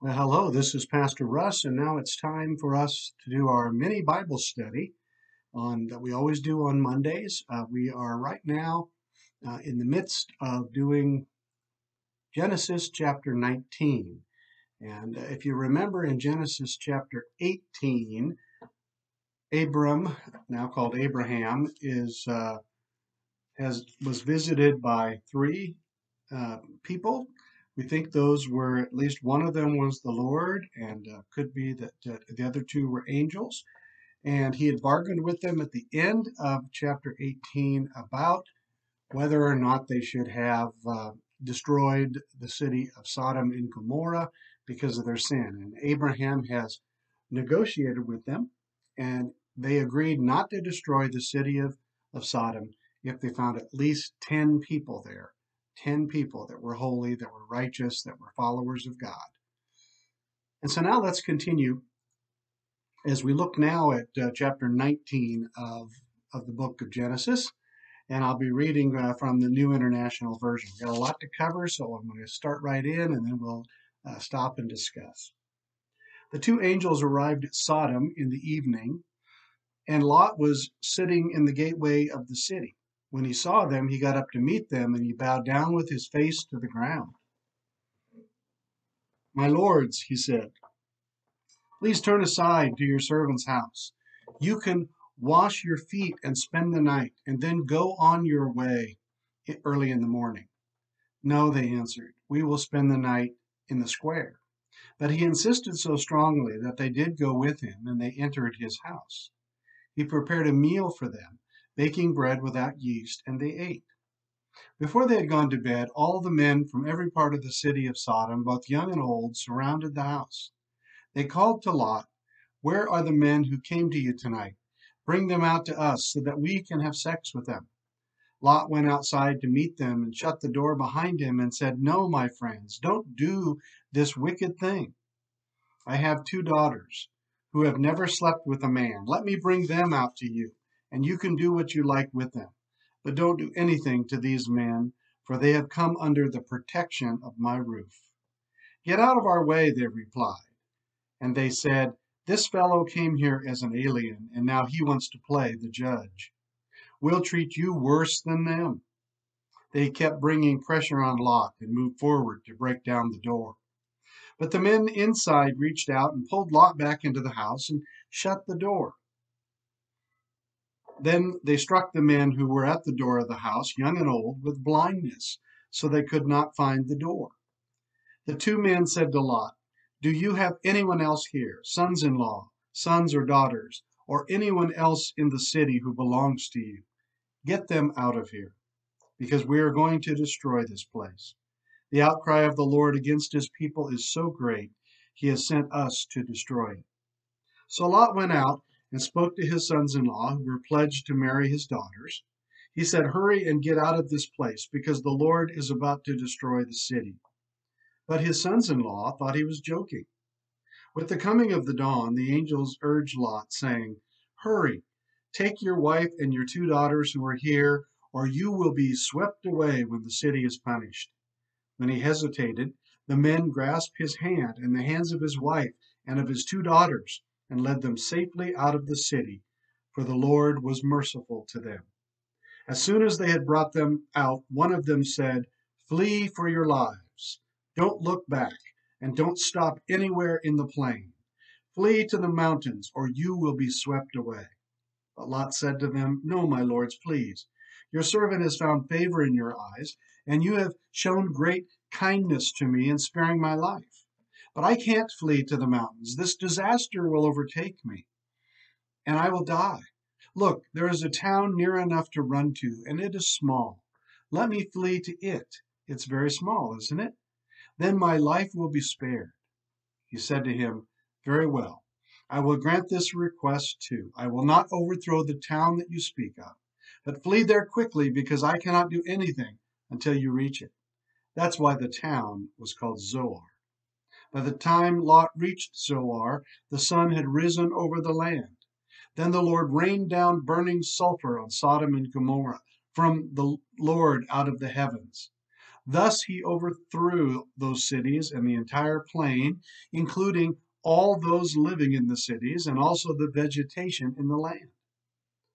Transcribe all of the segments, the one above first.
Well, hello, this is Pastor Russ, and now it's time for us to do our mini Bible study on that we always do on Mondays. Uh, we are right now uh, in the midst of doing Genesis chapter 19. And uh, if you remember in Genesis chapter 18, Abram, now called Abraham, is uh, has was visited by three uh, people we think those were, at least one of them was the Lord, and uh, could be that uh, the other two were angels. And he had bargained with them at the end of chapter 18 about whether or not they should have uh, destroyed the city of Sodom and Gomorrah because of their sin. And Abraham has negotiated with them, and they agreed not to destroy the city of, of Sodom if they found at least 10 people there 10 people that were holy, that were righteous, that were followers of God. And so now let's continue as we look now at uh, chapter 19 of, of the book of Genesis. And I'll be reading uh, from the New International Version. We've got a lot to cover, so I'm going to start right in and then we'll uh, stop and discuss. The two angels arrived at Sodom in the evening, and Lot was sitting in the gateway of the city. When he saw them, he got up to meet them, and he bowed down with his face to the ground. My lords, he said, please turn aside to your servant's house. You can wash your feet and spend the night, and then go on your way early in the morning. No, they answered, we will spend the night in the square. But he insisted so strongly that they did go with him, and they entered his house. He prepared a meal for them baking bread without yeast, and they ate. Before they had gone to bed, all the men from every part of the city of Sodom, both young and old, surrounded the house. They called to Lot, Where are the men who came to you tonight? Bring them out to us so that we can have sex with them. Lot went outside to meet them and shut the door behind him and said, No, my friends, don't do this wicked thing. I have two daughters who have never slept with a man. Let me bring them out to you and you can do what you like with them. But don't do anything to these men, for they have come under the protection of my roof. Get out of our way, they replied. And they said, This fellow came here as an alien, and now he wants to play the judge. We'll treat you worse than them. They kept bringing pressure on Lot and moved forward to break down the door. But the men inside reached out and pulled Lot back into the house and shut the door. Then they struck the men who were at the door of the house, young and old, with blindness, so they could not find the door. The two men said to Lot, Do you have anyone else here, sons in law, sons or daughters, or anyone else in the city who belongs to you? Get them out of here, because we are going to destroy this place. The outcry of the Lord against his people is so great, he has sent us to destroy it. So Lot went out and spoke to his sons in law, who were pledged to marry his daughters. He said, Hurry and get out of this place, because the Lord is about to destroy the city. But his sons in law thought he was joking. With the coming of the dawn, the angels urged Lot, saying, Hurry, take your wife and your two daughters who are here, or you will be swept away when the city is punished. When he hesitated, the men grasped his hand and the hands of his wife and of his two daughters and led them safely out of the city, for the Lord was merciful to them. As soon as they had brought them out, one of them said, Flee for your lives. Don't look back, and don't stop anywhere in the plain. Flee to the mountains, or you will be swept away. But Lot said to them, No, my lords, please. Your servant has found favor in your eyes, and you have shown great kindness to me in sparing my life. But I can't flee to the mountains. This disaster will overtake me, and I will die. Look, there is a town near enough to run to, and it is small. Let me flee to it. It's very small, isn't it? Then my life will be spared. He said to him, Very well. I will grant this request too. I will not overthrow the town that you speak of, but flee there quickly because I cannot do anything until you reach it. That's why the town was called Zoar. By the time Lot reached Zoar, the sun had risen over the land. Then the Lord rained down burning sulfur on Sodom and Gomorrah from the Lord out of the heavens. Thus he overthrew those cities and the entire plain, including all those living in the cities and also the vegetation in the land.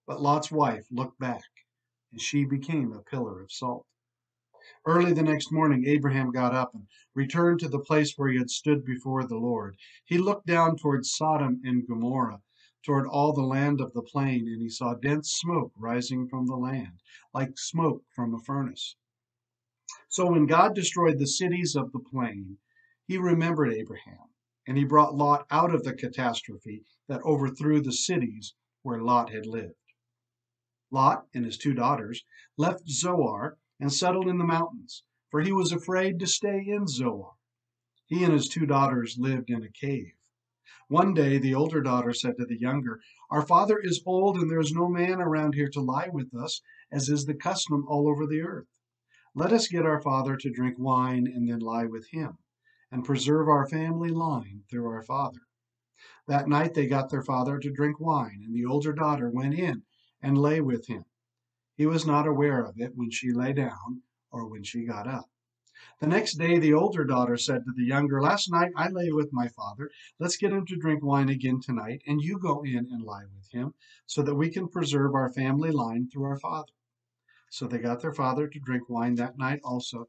But Lot's wife looked back, and she became a pillar of salt. Early the next morning, Abraham got up and returned to the place where he had stood before the Lord. He looked down toward Sodom and Gomorrah, toward all the land of the plain, and he saw dense smoke rising from the land, like smoke from a furnace. So when God destroyed the cities of the plain, he remembered Abraham, and he brought Lot out of the catastrophe that overthrew the cities where Lot had lived. Lot and his two daughters left Zoar and settled in the mountains, for he was afraid to stay in Zoar. He and his two daughters lived in a cave. One day the older daughter said to the younger, Our father is old, and there is no man around here to lie with us, as is the custom all over the earth. Let us get our father to drink wine and then lie with him, and preserve our family line through our father. That night they got their father to drink wine, and the older daughter went in and lay with him. He was not aware of it when she lay down or when she got up. The next day the older daughter said to the younger, Last night I lay with my father. Let's get him to drink wine again tonight, and you go in and lie with him, so that we can preserve our family line through our father. So they got their father to drink wine that night also,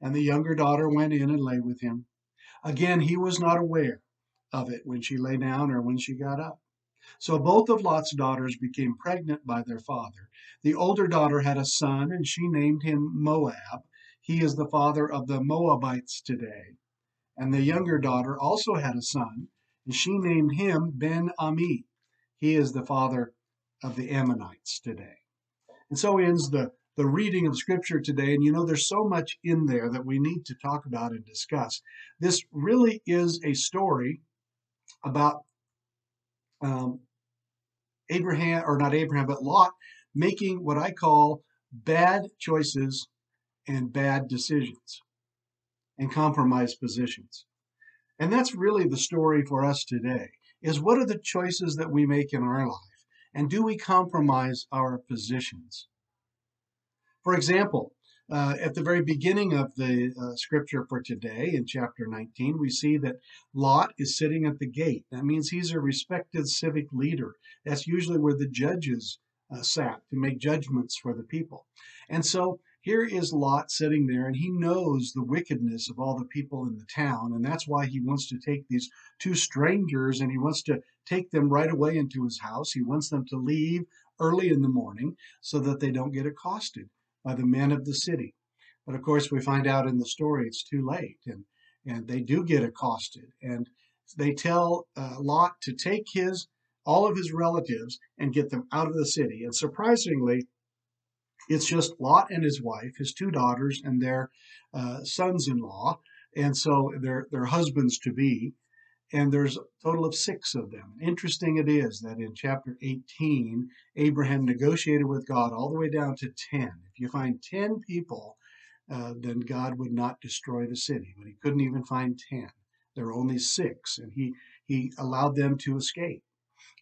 and the younger daughter went in and lay with him. Again, he was not aware of it when she lay down or when she got up. So both of Lot's daughters became pregnant by their father. The older daughter had a son, and she named him Moab. He is the father of the Moabites today. And the younger daughter also had a son, and she named him Ben Ammi. He is the father of the Ammonites today. And so ends the the reading of Scripture today. And you know, there's so much in there that we need to talk about and discuss. This really is a story about um, Abraham, or not Abraham, but Lot making what I call bad choices and bad decisions and compromised positions. And that's really the story for us today is what are the choices that we make in our life? And do we compromise our positions? For example, uh, at the very beginning of the uh, scripture for today, in chapter 19, we see that Lot is sitting at the gate. That means he's a respected civic leader. That's usually where the judges uh, sat to make judgments for the people. And so here is Lot sitting there, and he knows the wickedness of all the people in the town, and that's why he wants to take these two strangers and he wants to take them right away into his house. He wants them to leave early in the morning so that they don't get accosted by the men of the city. But of course, we find out in the story it's too late, and and they do get accosted, and they tell uh, Lot to take his all of his relatives and get them out of the city. And surprisingly, it's just Lot and his wife, his two daughters, and their uh, sons-in-law, and so their their husbands to be and there's a total of six of them. Interesting it is that in chapter 18, Abraham negotiated with God all the way down to 10. If you find 10 people, uh, then God would not destroy the city, but he couldn't even find 10. There were only six, and he, he allowed them to escape.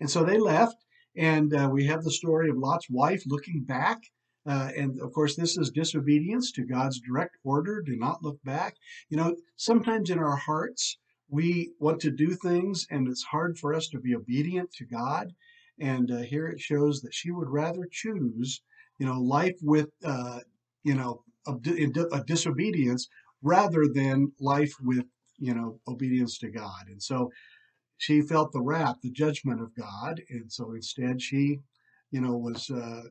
And so they left, and uh, we have the story of Lot's wife looking back. Uh, and of course, this is disobedience to God's direct order do not look back. You know, sometimes in our hearts, we want to do things and it's hard for us to be obedient to God. And uh, here it shows that she would rather choose, you know, life with, uh, you know, a, a disobedience rather than life with, you know, obedience to God. And so she felt the wrath, the judgment of God. And so instead she, you know, was uh,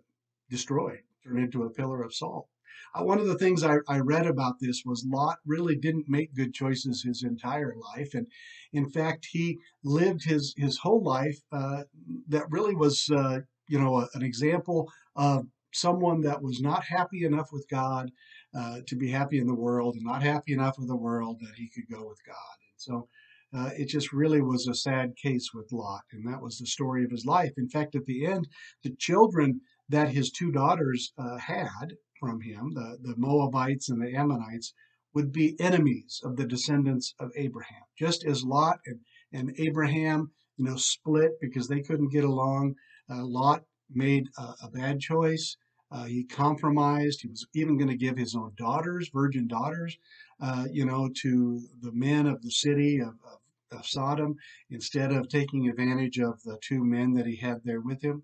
destroyed, turned into a pillar of salt. Uh, one of the things I, I, read about this was Lot really didn't make good choices his entire life, and in fact, he lived his his whole life uh, that really was, uh, you know, a, an example of someone that was not happy enough with God uh, to be happy in the world, and not happy enough with the world that he could go with God. And so. Uh, it just really was a sad case with Lot, and that was the story of his life. In fact, at the end, the children that his two daughters uh, had from him, the, the Moabites and the Ammonites, would be enemies of the descendants of Abraham. Just as Lot and, and Abraham, you know, split because they couldn't get along, uh, Lot made a, bad choice. Uh, he compromised. He was even going to give his own daughters, virgin daughters, uh, you know, to the men of the city of, of, of, Sodom instead of taking advantage of the two men that he had there with him.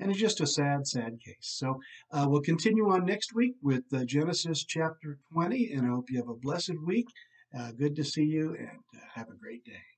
And it's just a sad, sad case. So uh, we'll continue on next week with uh, Genesis chapter 20, and I hope you have a blessed week. Uh, good to see you, and uh, have a great day.